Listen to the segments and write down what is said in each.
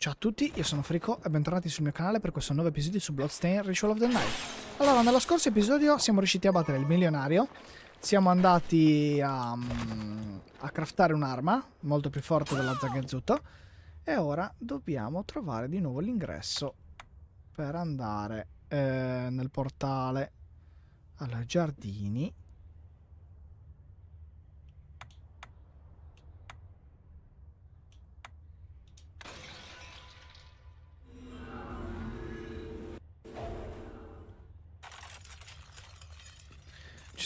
Ciao a tutti, io sono Frico e bentornati sul mio canale per questo nuovo episodio su Bloodstained Ritual of the Night. Allora, nello scorso episodio siamo riusciti a battere il milionario, siamo andati a, mm, a craftare un'arma molto più forte della Zagazzuto e ora dobbiamo trovare di nuovo l'ingresso per andare eh, nel portale. Allora, giardini.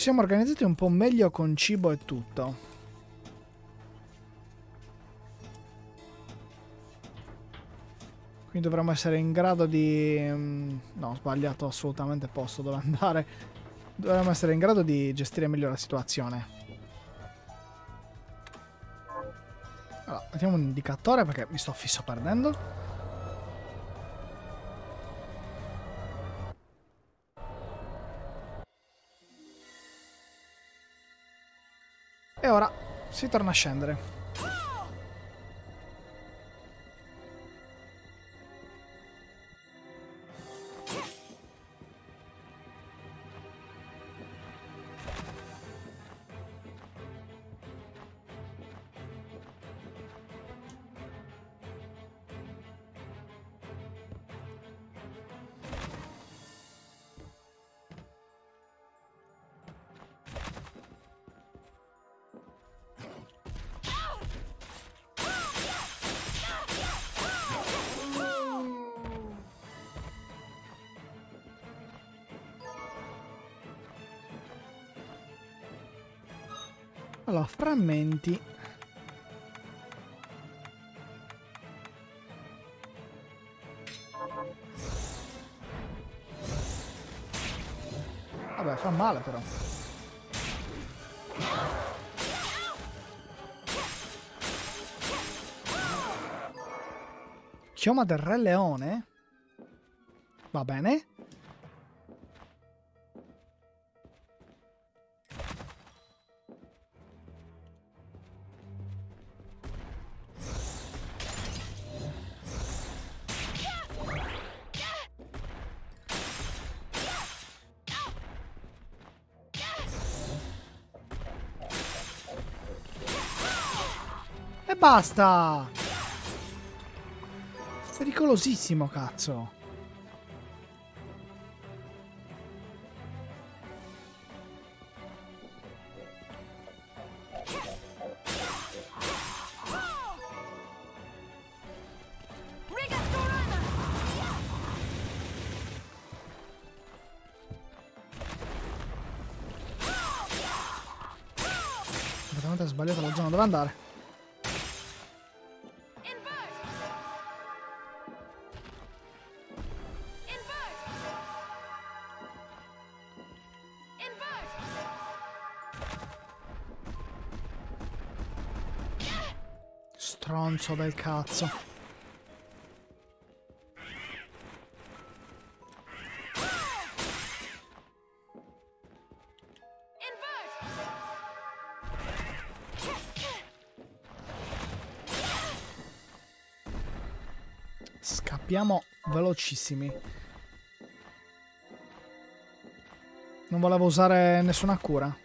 Siamo organizzati un po' meglio con cibo e tutto. Quindi dovremmo essere in grado di... mm, No, ho sbagliato assolutamente posto dove andare. Dovremmo essere in grado di gestire meglio la situazione. Allora, mettiamo un indicatore perché mi sto fisso perdendo. Si torna a scendere. Allora, frammenti. Vabbè, fa male però. Chioma del Re Leone? Va bene. Basta! Pericolosissimo, cazzo. Completamente sbagliato la zona dove andare. Stronzo del cazzo. Scappiamo velocissimi. Non volevo usare nessuna cura.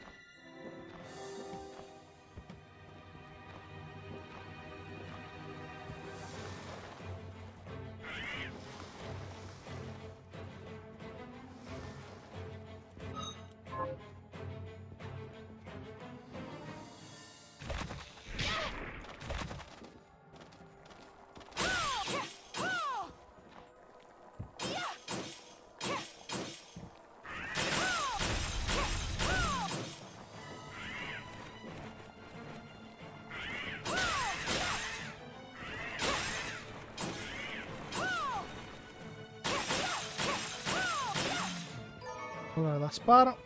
Allora la sparo.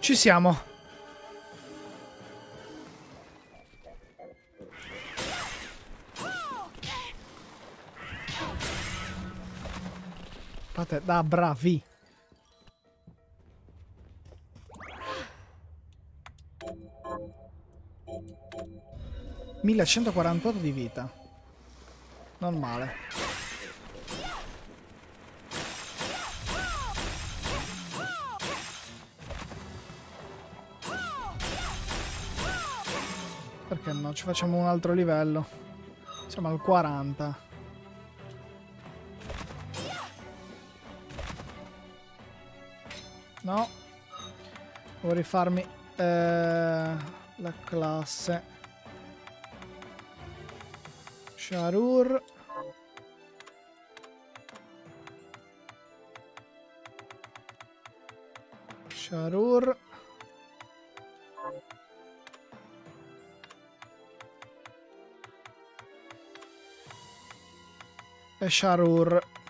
Ci siamo. Fate da bravi. 1148 di vita. Non male. Perché no? Ci facciamo un altro livello. Siamo al 40. No. Devo rifarmi eh, la classe. Sharur. Sharur. E Sharur.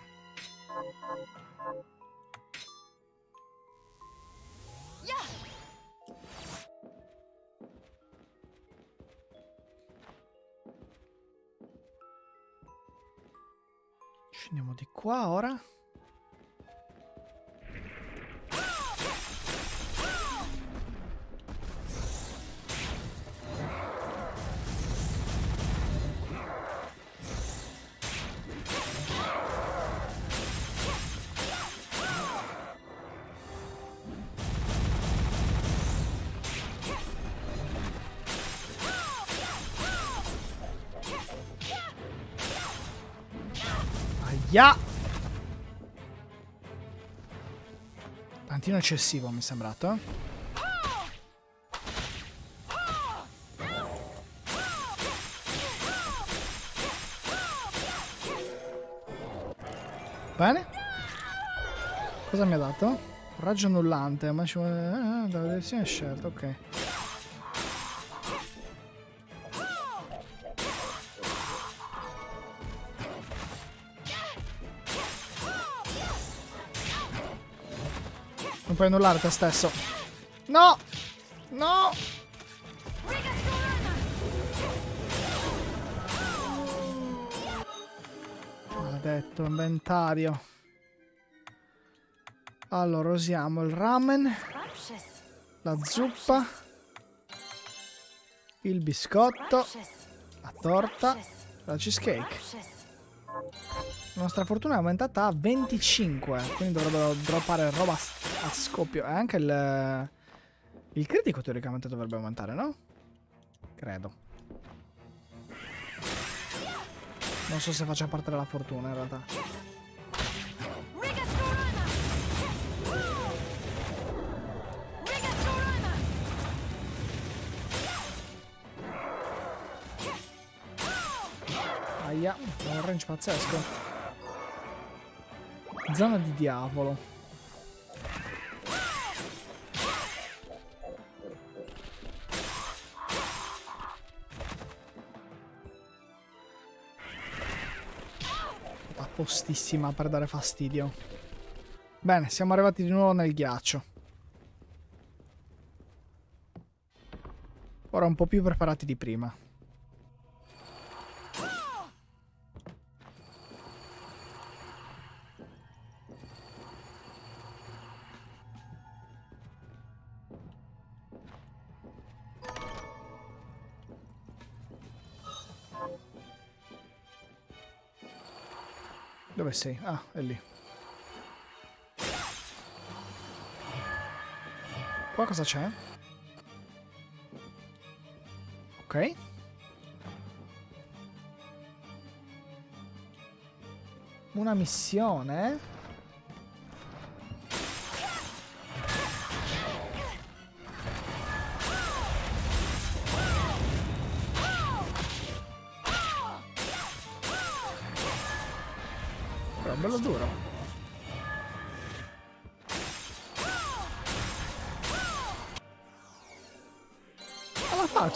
Ahia! Tantino eccessivo mi è sembrato. eh. Bene. Cosa mi ha dato? Raggio annullante, ma ci vuole... Ah, dalla direzione scelta, ok. Non puoi annullare te stesso. No! No! Maledetto inventario. Allora, usiamo il ramen, la zuppa, il biscotto, la torta, la cheesecake. La nostra fortuna è aumentata a 25, quindi dovrebbero droppare roba a scoppio. E anche il, il critico teoricamente dovrebbe aumentare, no? Credo. Non so se faccia parte della fortuna in realtà. Aia, un range pazzesco. Zona di diavolo. Appostissima per dare fastidio. Bene, siamo arrivati di nuovo nel ghiaccio. Ora un po' più preparati di prima. Dove sei? Ah, è lì. Qua cosa c'è? Ok. Una missione?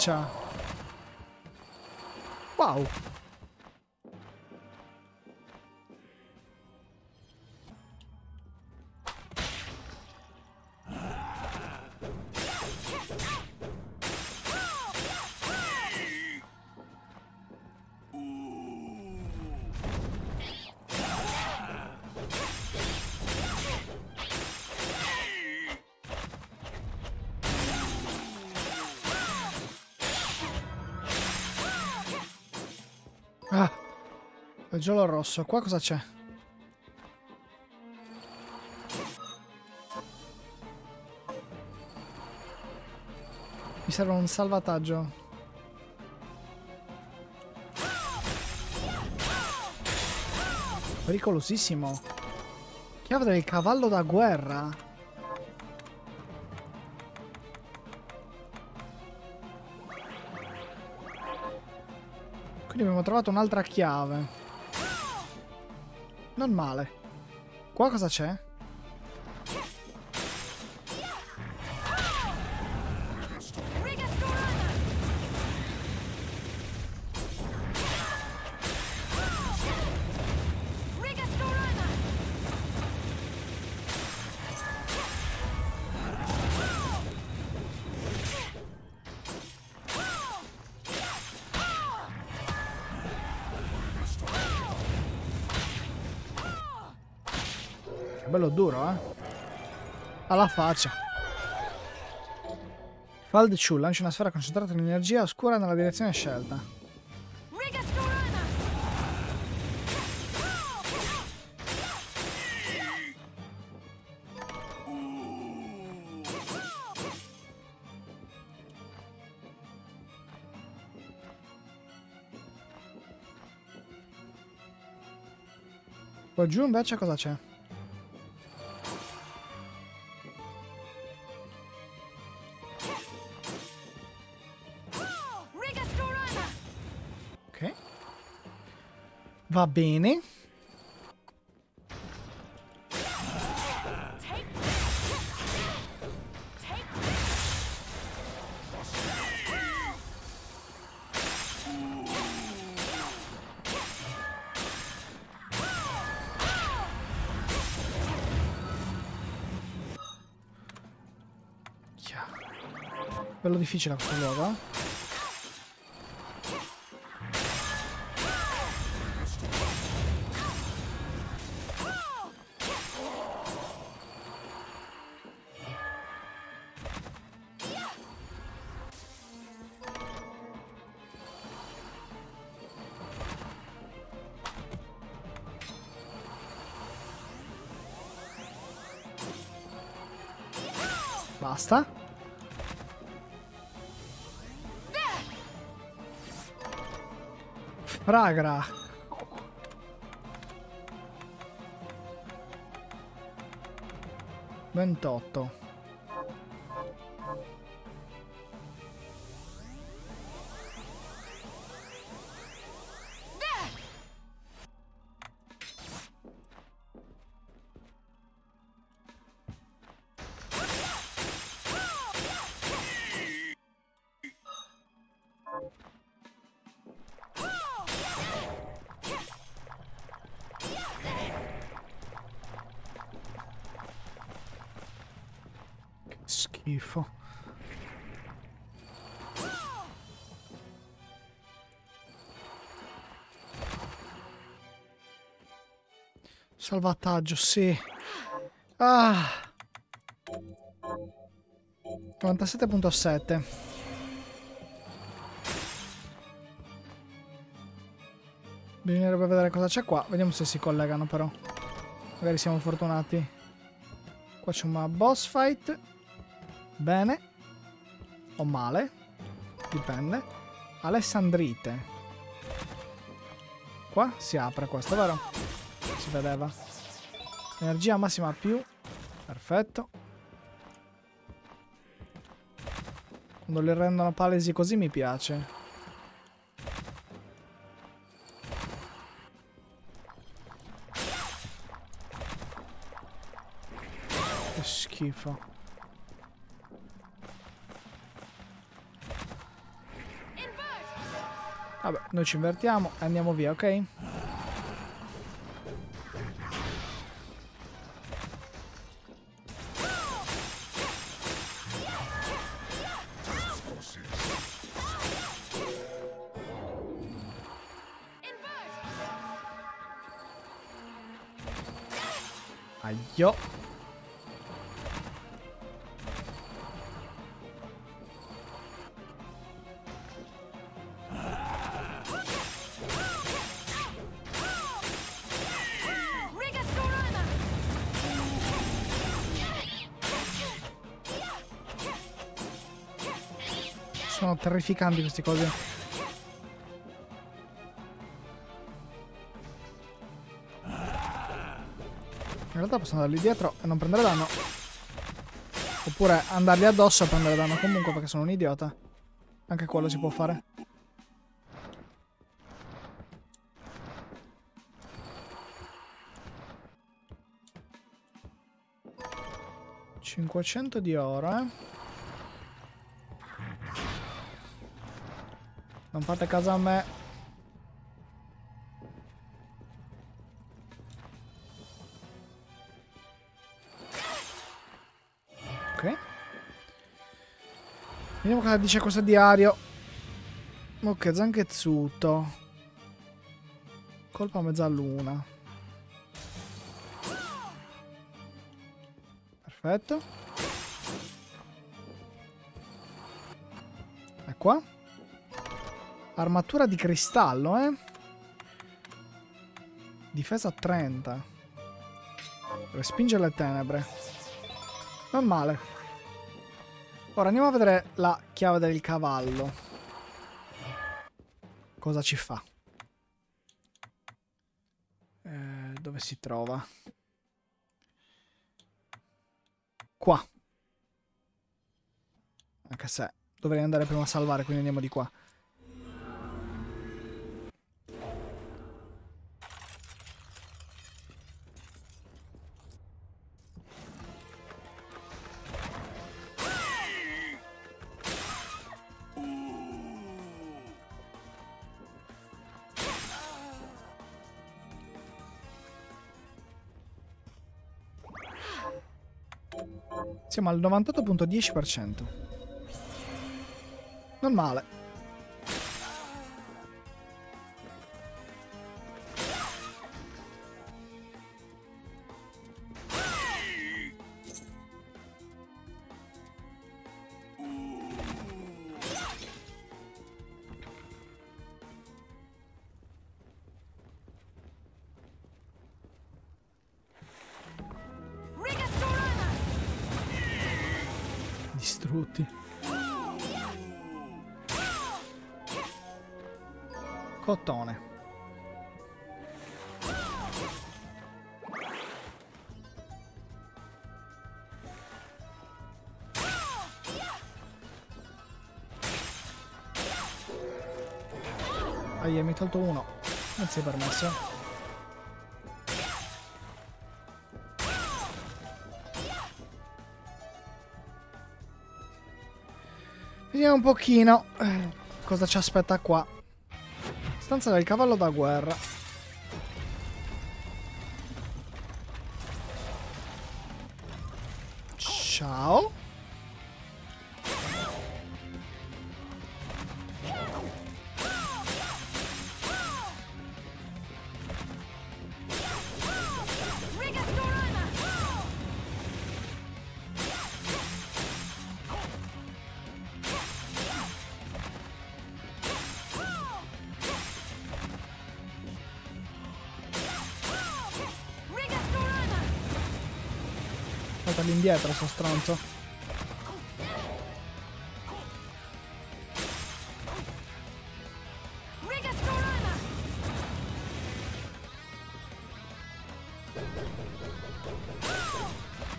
Faccia! Wow! Ah, il giallo rosso. Qua cosa c'è? Mi serve un salvataggio. Pericolosissimo. Chiave del cavallo da guerra. Trovato un'altra chiave. Non male. Qua cosa c'è? È bello duro, eh? Alla faccia. Fald Chu lancia una sfera concentrata di energia oscura nella direzione scelta. Qua giù invece cosa c'è? Va bene. Bello difficile questo luogo, eh? Basta. Fragra. Ventotto. Salvataggio, sì. Ah. 97.7. Bisognerebbe vedere cosa c'è qua. Vediamo se si collegano però. Magari siamo fortunati. Qua c'è una boss fight. Bene. O male. Dipende. Alessandrite. Qua si apre questo, vero? Si vedeva. Energia massima più. Perfetto. Quando le rendono palesi così mi piace. Che schifo. Vabbè, noi ci invertiamo e andiamo via, ok? Terrificanti queste cose. In realtà posso andarli dietro e non prendere danno. Oppure andarli addosso e prendere danno comunque perché sono un idiota. Anche quello si può fare. 500 di oro, eh. Non fate caso a me. Ok. Vediamo cosa dice questo diario. Ok, Zanchezzuto. Colpa a mezzaluna. Perfetto. E qua? Armatura di cristallo, eh? Difesa 30. Respinge le tenebre. Non male. Ora andiamo a vedere la chiave del cavallo. Cosa ci fa? Eh, dove si trova? Qua. Anche se dovrei andare prima a salvare, quindi andiamo di qua. Siamo al 98.10%. Non male. Distrutti. Cottone. Ah, mi tolto uno. Non si è permesso. Vediamo un pochino eh, cosa ci aspetta qua. Stanza del cavallo da guerra. Ciao. Indietro, sto stronzo.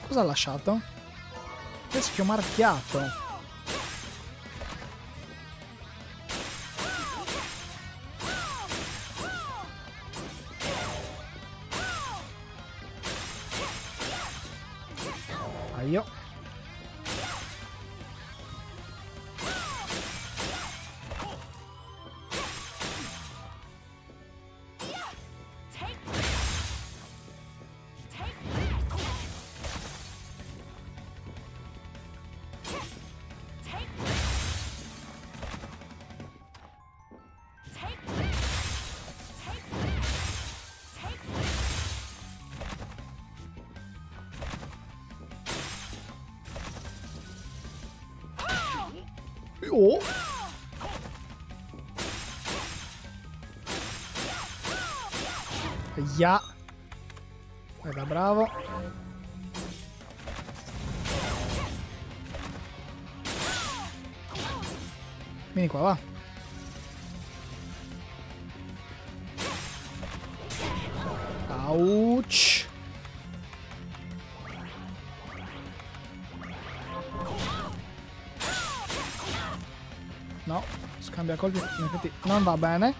Cosa ha lasciato? Teschio marchiato. Ya. Guarda, bravo. Vieni qua, va. Ouch. No, scambia colpi, in effetti non va bene.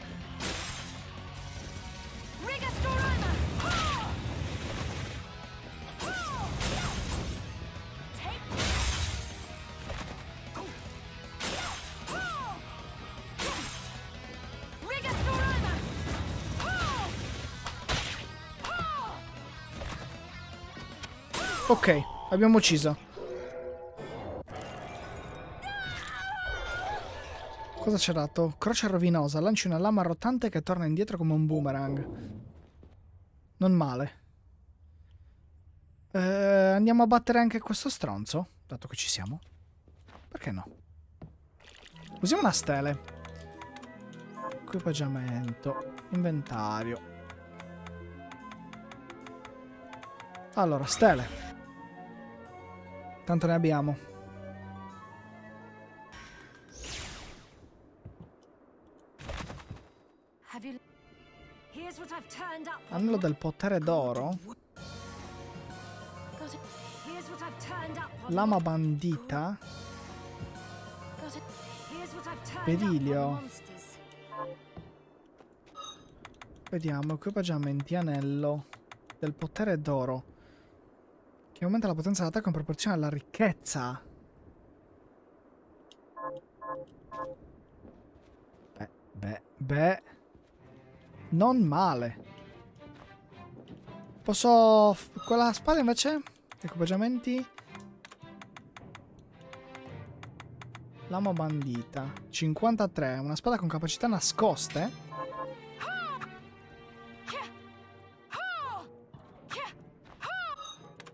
Ok, abbiamo ucciso. Cosa ha dato? Croce rovinosa. Lanci una lama rotante che torna indietro come un boomerang. Non male. Eh, andiamo a battere anche questo stronzo, dato che ci siamo. Perché no? Usiamo una stele. Equipaggiamento. Inventario. Allora, stele. Tanto ne abbiamo. Anello del potere d'oro. Lama bandita. Berilio. Vediamo, equipaggiamenti, anello del potere d'oro. Che aumenta la potenza dell'attacco in proporzione alla ricchezza. Beh, beh, beh. Non male. Posso... Quella spada invece? Equipaggiamenti? Lama bandita. 53. Una spada con capacità nascoste.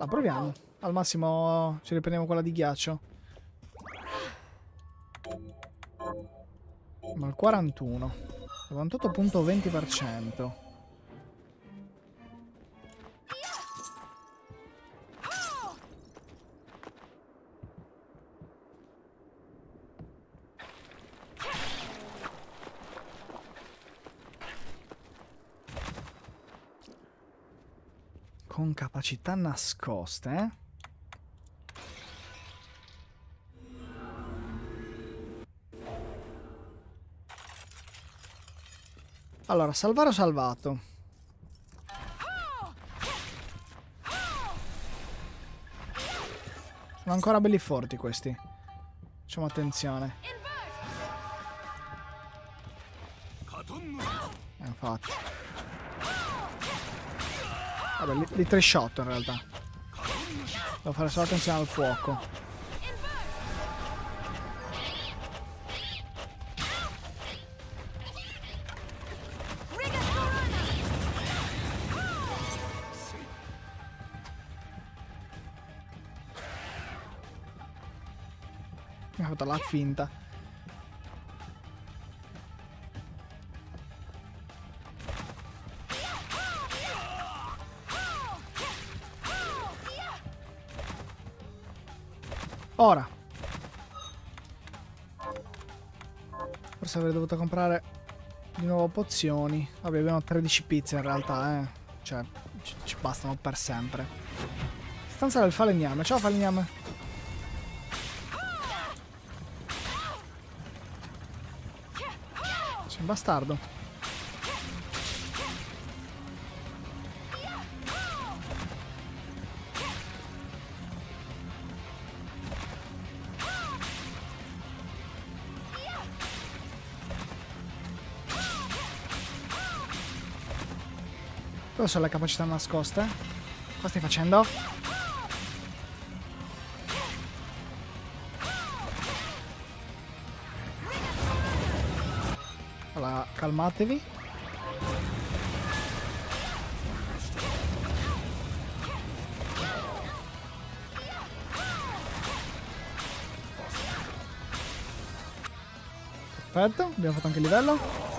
La proviamo. Al massimo ci riprendiamo quella di ghiaccio. Ma il 41. 98.20%. con capacità nascoste. Eh? Allora, salvare o salvato? Sono ancora belli forti questi. Facciamo attenzione. Eh, infatti. Vabbè, li, li trishotto in realtà. Devo fare solo attenzione al fuoco. Mi ha fatto la finta. Ora. Forse avrei dovuto comprare di nuovo pozioni. Vabbè, abbiamo 13 pizze in realtà, eh. Cioè, ci, ci bastano per sempre. Stanza del falegname. Ciao falegname. Sei un bastardo. Dove sono le capacità nascoste? Cosa stai facendo? Allora, calmatevi. Perfetto, abbiamo fatto anche il livello.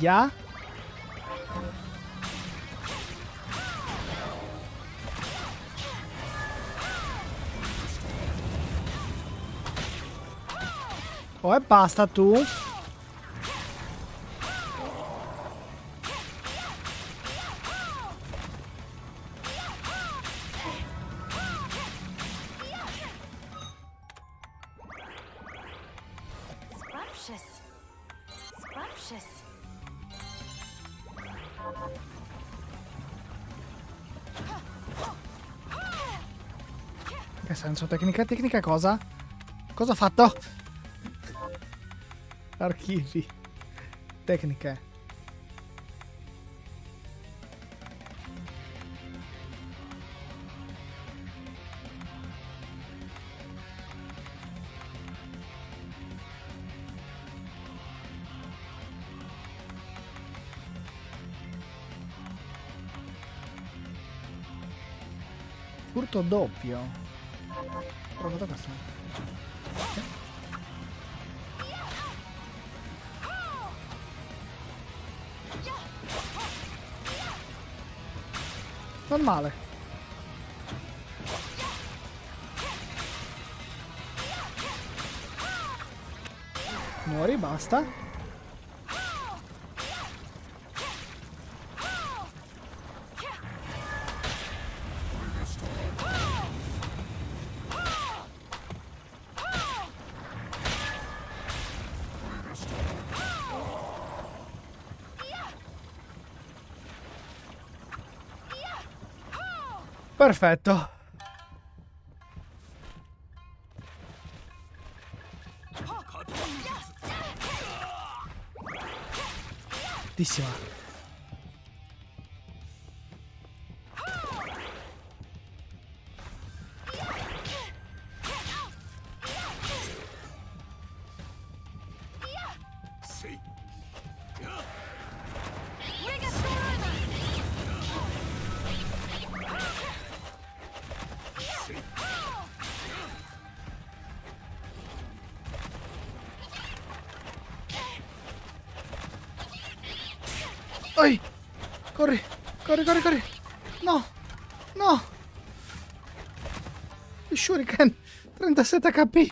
já. Oh, basta tu. Scrumptious. Scrumptious. Che senso? Tecnica, tecnica cosa? Cosa ho fatto? Archivi. Tecniche. Furto doppio. Ho provato questo. Ok. Non male. Muori, basta. Perfetto. Fortissima. Oi! Corri! Corri, corri, corri! No! No! Il Shuriken! 37 HP!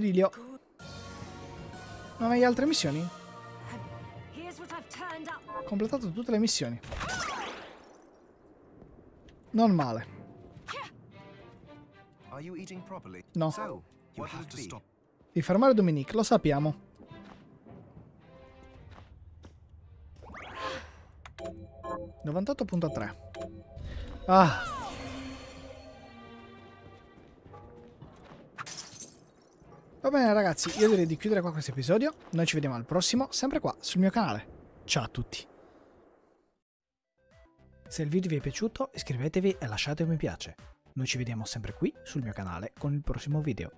Berilio. Non hai altre missioni? completato tutte le missioni. Non male. No. Di fermare Dominique, lo sappiamo. (98.3) Ah. Va bene ragazzi, io direi di chiudere qua questo episodio. Noi ci vediamo al prossimo, sempre qua sul mio canale. Ciao a tutti. Se il video vi è piaciuto iscrivetevi e lasciate un mi piace. Noi ci vediamo sempre qui sul mio canale con il prossimo video.